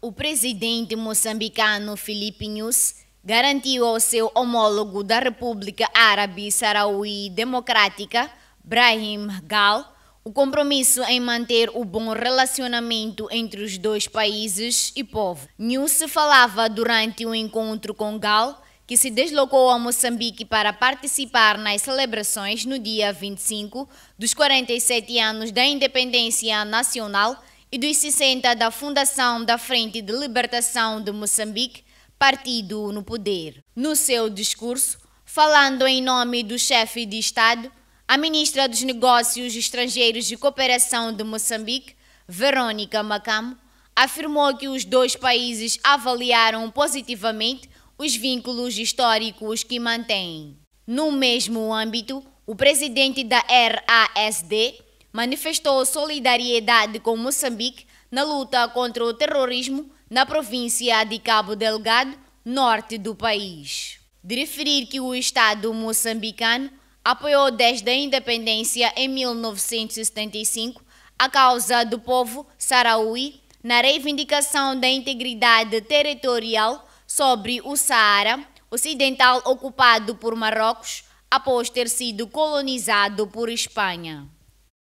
O presidente moçambicano Filipe Nyusi garantiu ao seu homólogo da República Árabe Saraui Democrática, Brahim Gal, o compromisso em manter o bom relacionamento entre os dois países e povo. Nyusi falava durante o um encontro com Gal, que se deslocou a Moçambique para participar nas celebrações no dia 25 dos 47 anos da independência nacional e dos 60 da fundação da Frente de Libertação de Moçambique, partido no poder. No seu discurso, falando em nome do chefe de Estado, a ministra dos Negócios Estrangeiros e Cooperação de Moçambique, Verônica Macamo, afirmou que os dois países avaliaram positivamente os vínculos históricos que mantêm. No mesmo âmbito, o presidente da RASD manifestou solidariedade com Moçambique na luta contra o terrorismo na província de Cabo Delgado, norte do país. De referir que o Estado moçambicano apoiou desde a independência em 1975 a causa do povo sarauí na reivindicação da integridade territorial sobre o Saara Ocidental ocupado por Marrocos após ter sido colonizado por Espanha.